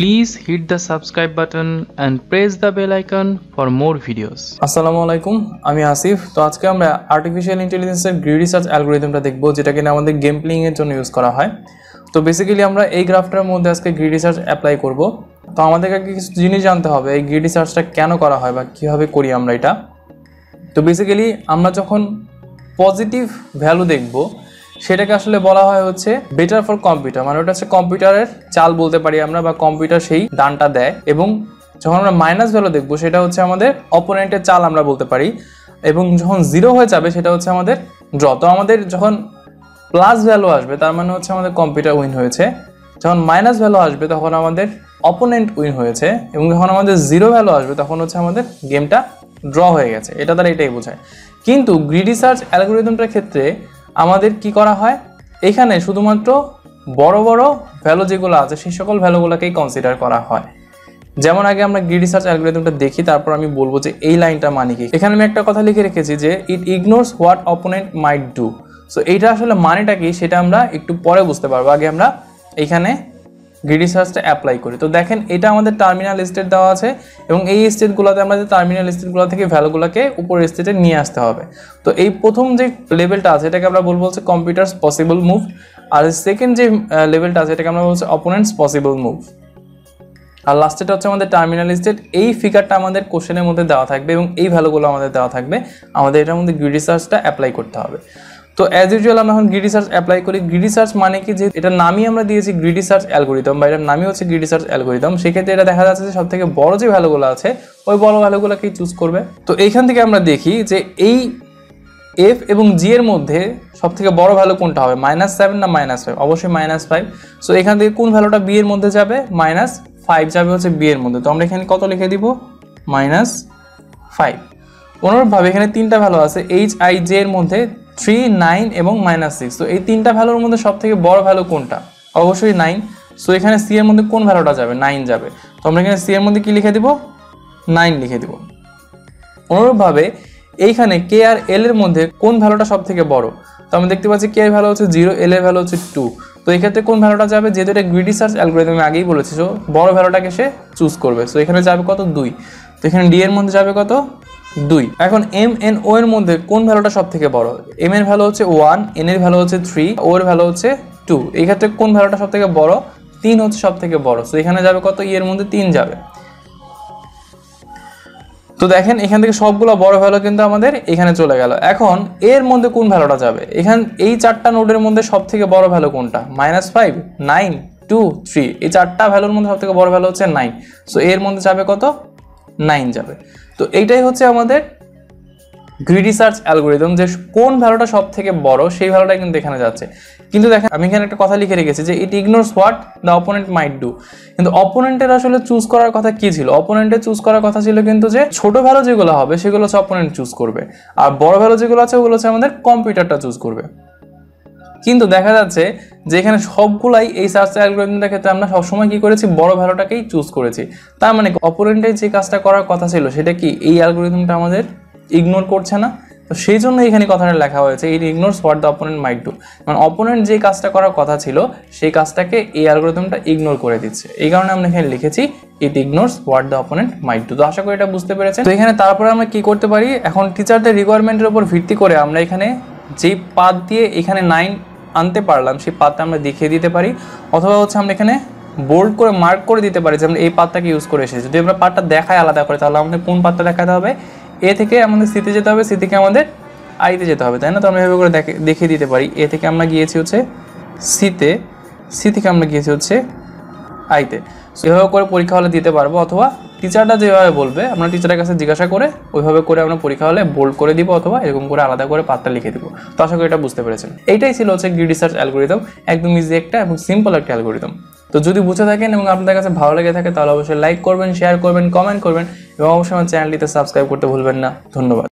Please hit the subscribe button and press the bell icon for more videos আসসালামু আলাইকুম, আমি আসিফ। তো আজকে আমরা আর্টিফিশিয়াল ইন্টেলিজেন্সের গ্রিড রিসার্চ অ্যালগোরিদমটা দেখব যেটা কিনা আমাদের গেম প্লেইং এর জন্য ইউজ করা হয়। তো বেসিক্যালি আমরা এই গ্রাফটার মধ্যে আজকে গ্রিড রিসার্চ অ্যাপ্লাই করব। তো আমাদেরকে কিছু জিনিস জানতে হবে, এই গ্রিড রিসার্চটা কেন করা হয় বা কীভাবে করি আমরা এটা? তো বেসিক্যালি আমরা যখন পজিটিভ ভ্যালু দেখব সেটাকে আসলে বলা হয় হচ্ছে বেটার ফর কম্পিউটার মানে ওটা হচ্ছে কম্পিউটারের চাল বলতে পারি আমরা বা কম্পিউটার সেই দানটা দেয় এবং যখন আমরা মাইনাস ভ্যালু দেখব, সেটা হচ্ছে আমাদের অপোনেন্টের চাল আমরা বলতে পারি এবং যখন জিরো হয়ে যাবে, সেটা হচ্ছে আমাদের ড্র তো আমাদের যখন প্লাস ভ্যালু আসবে, তার মানে হচ্ছে আমাদের কম্পিউটার উইন হয়েছে। যখন মাইনাস ভ্যালু আসবে, তখন আমাদের অপোনেন্ট উইন হয়েছে এবং যখন আমাদের জিরো ভ্যালু আসবে, তখন হচ্ছে আমাদের গেমটা ড্র হয়ে গেছে। এটা তারা এটাই বোঝায়। কিন্তু গ্রিডি সার্চ অ্যালগোরিদমটার ক্ষেত্রে আমাদের কি করা হয়? এখানে শুধুমাত্র বড় বড় ভ্যালু যেগুলো আছে, সেই সকল ভ্যালুগুলোকেই কনসিডার করা হয়। যেমন আগে আমরা গ্রিড রিসার্চ অ্যালগোরিদমটা দেখি, তারপর আমি বলব যে এই লাইনটা মানে কি। এখানে আমি একটা কথা লিখে রেখেছি যে it ignores what opponent might do so এইটা আসলে মানেটা কি? সেটা আমরা একটু পরে বুঝতে পারব। আগে আমরা এখানে গ্রিড রিসার্চটা অ্যাপ্লাই করি। তো দেখেন, এটা আমাদের টার্মিনাল স্টেট দেওয়া আছে এবং এই স্টেটগুলোতে আমাদের টার্মিনাল স্টেটগুলো থেকে ভ্যালুগুলোকে উপরের স্টেটে নিয়ে আসতে হবে। তো এই প্রথম যে লেভেলটা আছে, এটাকে আমরা বলব হচ্ছে কম্পিউটার্স পসিবল মুভ আর সেকেন্ড যে লেভেলটা আছে, এটাকে আমরা বলছি অপোনেন্টস পসিবল মুভ আর লাস্টেটা হচ্ছে আমাদের টার্মিনাল স্টেট এই ফিগারটা আমাদের কোশ্চেনের মধ্যে দেওয়া থাকবে এবং এই ভ্যালুগুলো আমাদের দেওয়া থাকবে। আমাদের এটার মধ্যে গ্রিড রিসার্চটা অ্যাপ্লাই করতে হবে। তো অ্যাজ ইউজুয়াল আমরা এখন গ্রিড রিসার্চ অ্যাপ্লাই করি। গ্রিড রিসার্চ মানে কি? যে এটা নামই আমরা দিয়েছি গ্রিড রিসার্চ অ্যালগোরিদম বা এটার নামই হচ্ছে গ্রিড রিসার্চ অ্যালগোরিদম সেক্ষেত্রে এটা দেখা যাচ্ছে যে সব থেকে বড় যে ভ্যালুগুলো আছে, ওই বড় ভ্যালুগুলোকেই চুজ করবে। তো এইখান থেকে আমরা দেখি যে এই এফ এবং জি এর মধ্যে সব থেকে বড় ভ্যালু কোনটা হবে? মাইনাস সেভেন না মাইনাস ফাইভ অবশ্যই মাইনাস ফাইভ সো এখান থেকে কোন ভ্যালুটা বি এর মধ্যে যাবে? মাইনাস ফাইভ যাবে হচ্ছে বি এর মধ্যে। তো আমরা এখানে কত লিখে দিব? মাইনাস ফাইভ অনুরূপভাবে এখানে তিনটা ভ্যালু আছে এইচ আই জে এর মধ্যে। থ্রি, নাইন এবং মাইনাস সিক্স। তো এই তিনটা ভ্যালুর মধ্যে সব থেকে বড় ভ্যালু কোনটা? অবশ্যই নাইন। সো এখানে সি এর মধ্যে কোন ভ্যালুটা যাবে? নাইন যাবে। তো আমরা এখানে সি এর মধ্যে কি লিখে দিব? নাইন লিখে দিব। অনুরূপভাবে এইখানে কে আর এল এর মধ্যে কোন ভ্যালুটা সব থেকে বড়? তো আমি দেখতে পাচ্ছি কে এর ভ্যালু হচ্ছে জিরো এল এর ভ্যালু হচ্ছে টু। তো এই ক্ষেত্রে কোন ভ্যালুটা যাবে? যেহেতু এটা গ্রিডি সার্চ অ্যালগোরিদম আগেই বলেছি সো বড় ভ্যালুটাকে সে চুজ করবে। সো এখানে যাবে কত? দুই। তো এখানে ডি এর মধ্যে যাবে কত? দুই। এখন এম এন ও এর মধ্যে কোন ভ্যালুটা সব থেকে বড়? এম এর ভ্যালু হচ্ছে ওয়ান এন এর ভ্যালু হচ্ছে থ্রি ও এর ভ্যালু হচ্ছে টু এই ক্ষেত্রে কোন ভ্যালুটা সব থেকে বড়? তিন হচ্ছে সব থেকে বড়। সো এখানে যাবে কত? ই এর মধ্যে তিন যাবে। তো দেখেন, এখান থেকে সবগুলো বড় ভ্যালু কিন্তু আমাদের এখানে চলে গেল। এখন, এর মধ্যে কোন ভ্যালুটা যাবে? এখান, এই চারটা নোডের মধ্যে সব থেকে বড় ভ্যালু কোনটা? Minus five nine two three এই চারটা ভ্যালুর মধ্যে সব থেকে বড় ভ্যালু হচ্ছে নাইন সো এর মধ্যে যাবে কত? নাইন যাবে। তো এইটাই হচ্ছে আমাদের গ্রিডি সার্চ অ্যালগোরিদম যে কোন ভ্যালুটা সব থেকে বড়, সেই ভ্যালুটা কিন্তু এখানে যাচ্ছে। কিন্তু দেখেন, আমি এখানে একটা কথা লিখে রেখেছি যে it ignores what the opponent might do কিন্তু অপোনেন্টের আসলে চুজ করার কথা কি ছিল? অপোনেন্টের চুজ করার কথা ছিল কিন্তু যে ছোট ভ্যালু যেগুলো হবে, সেগুলো হচ্ছে অপোনেন্ট চুজ করবে। আর বড় ভ্যালু যেগুলো আছে, ওগুলো হচ্ছে আমাদের কম্পিউটারটা চুজ করবে। কিন্তু দেখা যাচ্ছে যে এখানে সবগুলাই এই সার্চ অ্যালগোরিদমটার ক্ষেত্রে আমরা সবসময় কি করেছি? বড় ভ্যালুটাকেই চুজ করেছি। তার মানে অপোনেন্টের যে কাজটা করার কথা ছিল, সেটা কি এই অ্যালগোরিদমটা আমাদের ইগনোর করছে না? তো সেই জন্য এখানে কথাটা লেখা হয়েছে it ignores what the opponent might do মানে অপোনেন্ট যে কাজটা করার কথা ছিল, সেই কাজটাকে এই অ্যালগোরিদমটা ইগনোর করে দিচ্ছে। এই কারণে আমরা এখানে লিখেছি it ignores what the opponent might do তো আশা করি এটা বুঝতে পেরেছেন। তো এখানে তারপরে আমরা কি করতে পারি? এখন টিচারদের রিকোয়ারমেন্টের উপর ভিত্তি করে আমরা এখানে যেই পাত দিয়ে এখানে নাইন আনতে পারলাম, সেই পাতটা আমরা দেখিয়ে দিতে পারি। অথবা হচ্ছে আমরা এখানে বোল্ড করে মার্ক করে দিতে পারি যে আমরা এই পাতটাকে ইউজ করে এসেছি। যদি আমরা পাতটা দেখাই আলাদা করে, তাহলে আমাদের কোন পাতটা দেখাতে হবে? এ থেকে আমাদের সিতে যেতে হবে সি থেকে আমাদের আইতে যেতে হবে, তাই না? তো আমরা এভাবে করে দেখিয়ে দিতে পারি। এ থেকে আমরা গিয়েছি হচ্ছে সিতে সি থেকে আমরা গিয়েছি হচ্ছে আইতে। এভাবে করে পরীক্ষা হলে দিতে পারব অথবা টিচারটা যেভাবে বলবে, আমরা টিচারের কাছে জিজ্ঞাসা করে ওইভাবে করে আমরা পরীক্ষা হলে বোল্ড করে দিব অথবা এরকম করে আলাদা করে পাতটা লিখে দিব। তো আশা করি এটা বুঝতে পেরেছেন। এইটাই ছিল হচ্ছে গ্রিড রিসার্চ অ্যালগোরিদম একদম ইজি একটা এবং সিম্পল একটা অ্যালগোরিদম তো যদি বুঝে থাকেন এবং আপনাদের কাছে ভালো লেগে থাকে, তাহলে অবশ্যই লাইক করবেন শেয়ার করবেন কমেন্ট করবেন এবং অবশ্যই আমার চ্যানেলটিতে সাবস্ক্রাইব করতে ভুলবেন না। ধন্যবাদ।